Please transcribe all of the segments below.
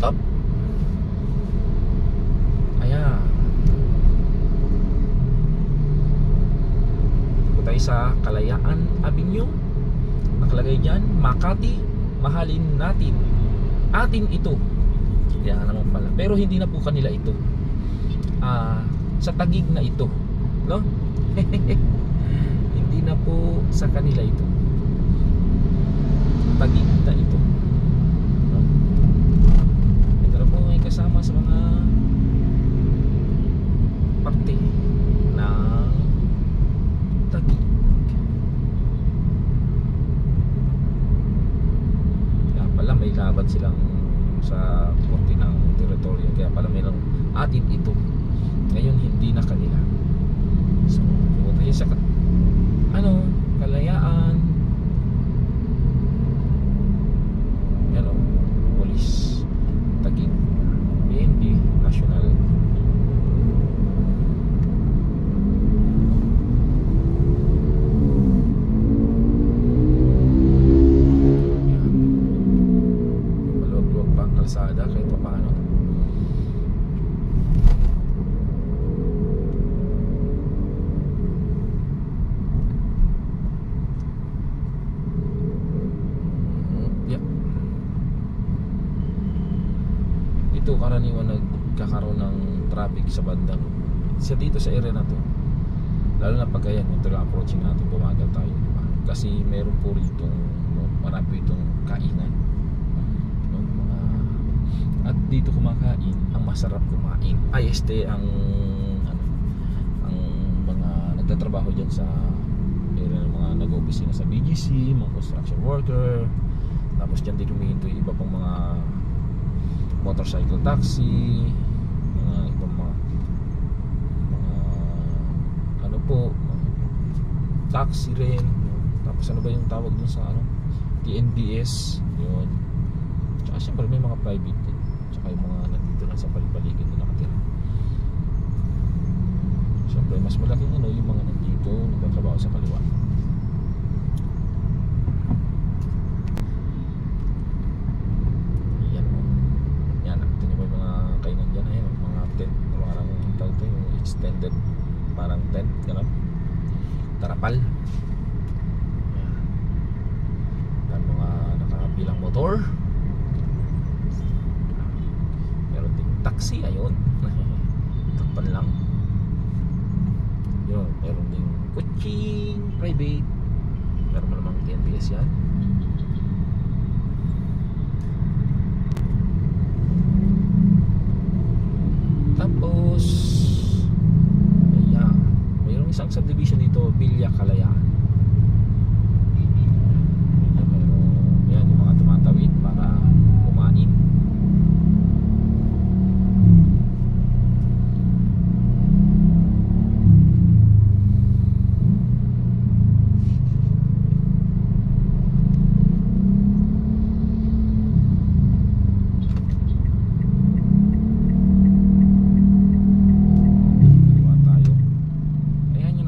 Up. Ayan. Ito tayo sa Kalayaan Avenue. Nakalagay dyan, Makati, mahalin natin. Atin ito. Kaya naman pala. Pero hindi na po kanila ito. Ah, sa tagig na ito. No? hindi na po sa kanila ito. Tagig na ito. No? Ito na po ay kasama sa mga parte ng tagig. Kaya pala may laban silang sa korte ng teritoryo. Kaya pala mayroong atin ito. Ngayon hindi na kanila. So, pumunta yun sa ka- ano, kalayaan. Yan o, police. Tagig. PNP National. Yan. Maluwag-luwag pa ang kalsada kahit pa paano. Yeah. Ito karaniwan nagkakaroon ng traffic sa bandang sa dito sa area na to. Lalo na pag ayan, lang approaching natin, bumagal tayo. di ba? Kasi meron po rito marami itong kainan. At dito kumakain, ang masarap kumain. Ay, ang ano, ang mga nagtatrabaho diyan sa area ng mga nag-opisina sa BGC, mga construction worker, tapos dyan din humihinto yung iba pang mga motorcycle taxi, mga ibang mga mga ano po, mga taxi rin. Tapos ano ba yung tawag dun sa ano? TNBS, yun. Tsaka syempre may mga private din. Tsaka yung mga nandito lang sa paligid na nakatira. Syempre mas malaking ano yung mga nandito nagtatrabaho sa kaliwa. Yan. Yan, nakita niyo yung mga kainan dyan? Ayan, mga tent. Parang ang tawag to, yung extended parang tent, gano'n. Tarapal. Mga nakabilang motor. Meron ding taxi, ayun. Takpan lang. Yun, meron ding kutsing private. Meron mo namang TNBS yan. Tapos ayan, mayroong isang subdivision dito, Bilya Kalayaan.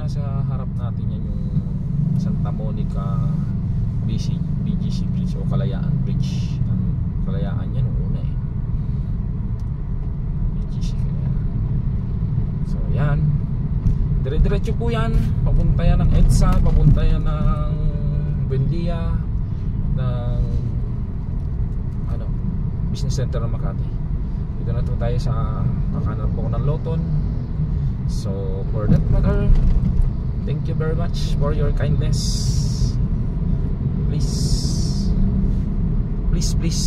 Nasa harap natin yan yung Santa Monica BC, BGC Bridge o Kalayaan Bridge. Ang Kalayaan yan nung una eh. BGC Kalayaan. So ayan. Dire-diretso po yan. Papunta yan ng EDSA, papunta yan ng Buendia, ng ano, Business Center ng Makati. Dito na tayo sa kakanan po ng Loton. So for that matter, thank you very much for your kindness. Please, please, please,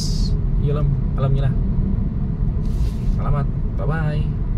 yun alam niyo na. Salamat. Bye-bye.